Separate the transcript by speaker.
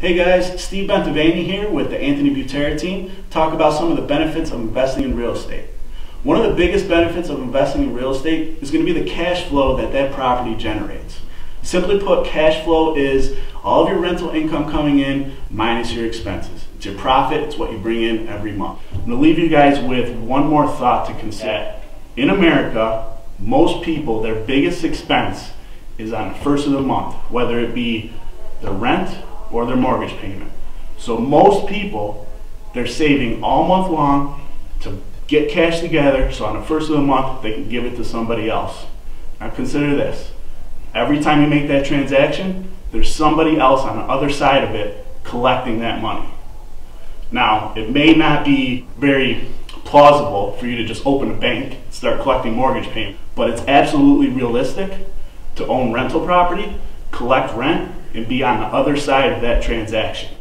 Speaker 1: Hey guys, Steve Bentavani here with the Anthony Butera team. Talk about some of the benefits of investing in real estate. One of the biggest benefits of investing in real estate is going to be the cash flow that that property generates. Simply put, cash flow is all of your rental income coming in minus your expenses. It's your profit, it's what you bring in every month. I'm going to leave you guys with one more thought to consider. In America, most people, their biggest expense is on the first of the month, whether it be the rent or their mortgage payment. So most people, they're saving all month long to get cash together so on the first of the month they can give it to somebody else. Now consider this. Every time you make that transaction, there's somebody else on the other side of it collecting that money. Now, it may not be very plausible for you to just open a bank, start collecting mortgage payment, but it's absolutely realistic to own rental property, collect rent, and be on the other side of that transaction.